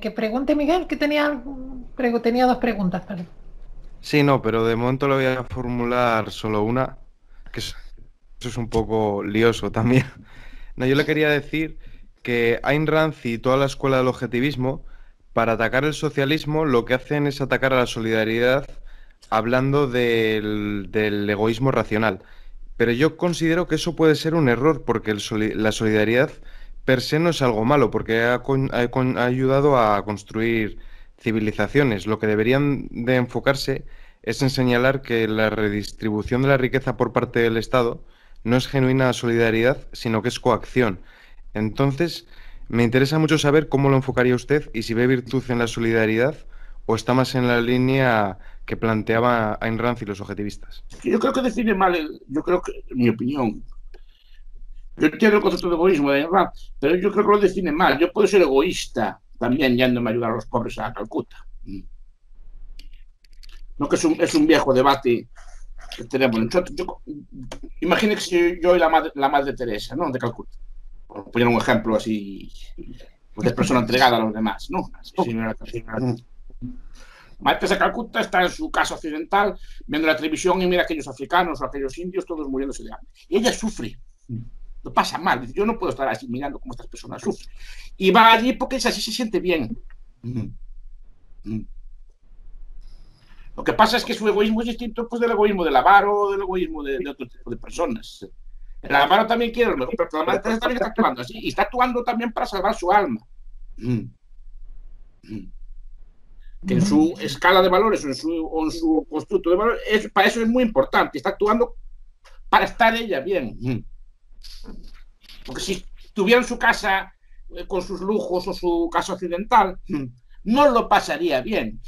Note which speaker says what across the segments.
Speaker 1: que pregunte Miguel, que tenía, tenía dos preguntas. Para...
Speaker 2: Sí, no, pero de momento le voy a formular solo una, que eso es un poco lioso también. No, yo le quería decir que Ayn Rand y toda la escuela del objetivismo, para atacar el socialismo, lo que hacen es atacar a la solidaridad hablando del, egoísmo racional. Pero yo considero que eso puede ser un error, porque la solidaridad per se no es algo malo, porque ha, ayudado a construir civilizaciones. Lo que deberían de enfocarse es en señalar que la redistribución de la riqueza por parte del Estado no es genuina solidaridad, sino que es coacción. Entonces, me interesa mucho saber cómo lo enfocaría usted y si ve virtud en la solidaridad o está más en la línea que planteaba Ayn Rand y los objetivistas.
Speaker 3: Yo creo que define mal, yo creo que, en mi opinión, yo entiendo el concepto de egoísmo de pero yo creo que lo define mal. Yo puedo ser egoísta también yéndome a ayudar a los pobres a Calcuta. No que es un, es un viejo debate que tenemos. Yo, imagínese yo y la madre, la madre Teresa, ¿no? De Calcuta. Por poner un ejemplo así, pues, de persona entregada a los demás, ¿no? Sí, Madre Teresa Calcuta está en su casa occidental viendo la televisión y mira aquellos africanos o aquellos indios todos muriéndose de hambre. Y ella sufre lo pasa mal. Yo no puedo estar así mirando cómo estas personas sufren. Y va allí porque así se siente bien. Lo que pasa es que su egoísmo es distinto pues, del egoísmo del avaro del egoísmo de, otro tipo de personas. El avaro también quiere lo mejor, pero madre también está actuando así. Y está actuando también para salvar su alma. Que en su escala de valores o en su, en su constructo de valores, para eso es muy importante. Está actuando para estar ella bien. Porque si tuvieran su casa eh, con sus lujos o su casa occidental, no lo pasaría bien.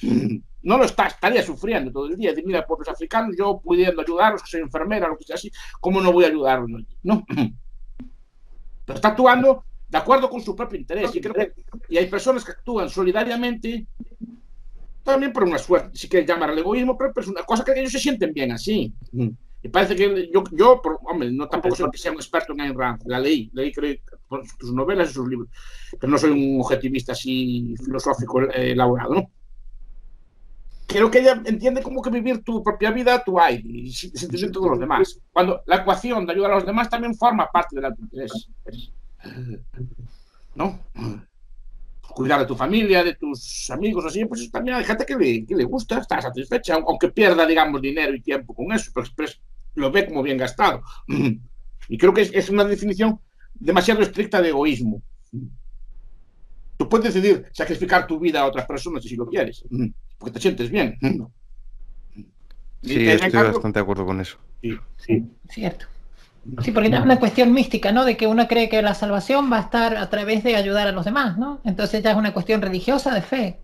Speaker 3: No lo está, estaría sufriendo todo el día. De, mira, pobres africanos, yo pudiendo ayudarlos, que soy enfermera, lo que sea así, ¿cómo no voy a ayudarlos? No. Pero está actuando de acuerdo con su propio interés. Y, creo que, y hay personas que actúan solidariamente también por una suerte, si quieres llamar al egoísmo, pero es una cosa que ellos se sienten bien así. Parece que yo, yo hombre, no tampoco soy que sea un experto en Ayn Rand, la leí, leí creo, sus novelas y sus libros, pero no soy un objetivista así filosófico eh, elaborado, ¿no? Creo que ella entiende como que vivir tu propia vida, tu hay, y sentirse todos los demás. Cuando la ecuación de ayudar a los demás también forma parte de la interés. ¿No? Cuidar de tu familia, de tus amigos, así, pues también hay gente que le, que le gusta, está satisfecha, aunque pierda, digamos, dinero y tiempo con eso, pero, pero lo ve como bien gastado. Y creo que es, una definición demasiado estricta de egoísmo. Tú puedes decidir sacrificar tu vida a otras personas si lo quieres, porque te sientes bien.
Speaker 2: Sí, estoy bastante de acuerdo con eso.
Speaker 1: Sí, sí. Cierto. Sí, porque es una cuestión mística, ¿no? De que uno cree que la salvación va a estar a través de ayudar a los demás, ¿no? Entonces ya es una cuestión religiosa de fe.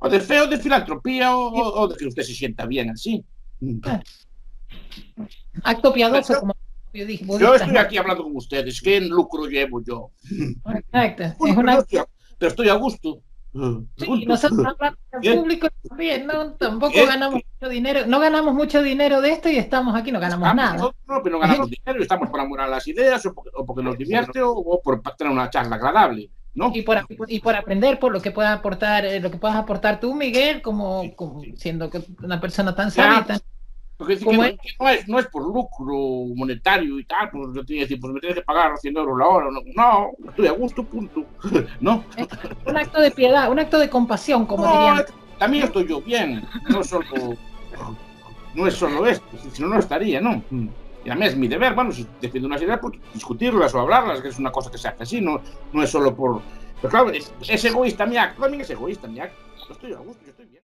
Speaker 3: O de fe o de filantropía o, de que usted se sienta bien así.
Speaker 1: Acto piadoso, como
Speaker 3: yo dije. Yo estoy aquí hablando con ustedes. ¿Qué lucro llevo yo?
Speaker 1: Exacto.
Speaker 3: Es una... Pero estoy a gusto.
Speaker 1: Sí, nosotros hablamos al público también, ¿no? Tampoco ganamos mucho dinero, no ganamos mucho dinero de esto y estamos aquí, no ganamos nada.
Speaker 3: No, no, pero no ganamos dinero, estamos por amor a las ideas, o porque, nos divierte, o, por tener una charla agradable. ¿No?
Speaker 1: Y por, y por aprender por lo que puedas aportar, eh, lo que puedas aportar tú, Miguel, como, como siendo una persona tan sabia, tan,
Speaker 3: porque no, es, no, es, por lucro monetario y tal, pues yo decir, pues me tienes que pagar 100 euros la hora. No, no estoy a gusto, punto. no.
Speaker 1: un acto de piedad, un acto de compasión, como dirían.
Speaker 3: También estoy yo bien, no solo, no es solo esto, si no, no estaría, ¿no? Y a mí es mi deber, bueno, si defiendo unas ideas, pues discutirlas o hablarlas, que es una cosa que se hace así, no, no es solo por. Pero claro, es, egoísta mi acto, también es egoísta mi acto. estoy a gusto, yo estoy bien.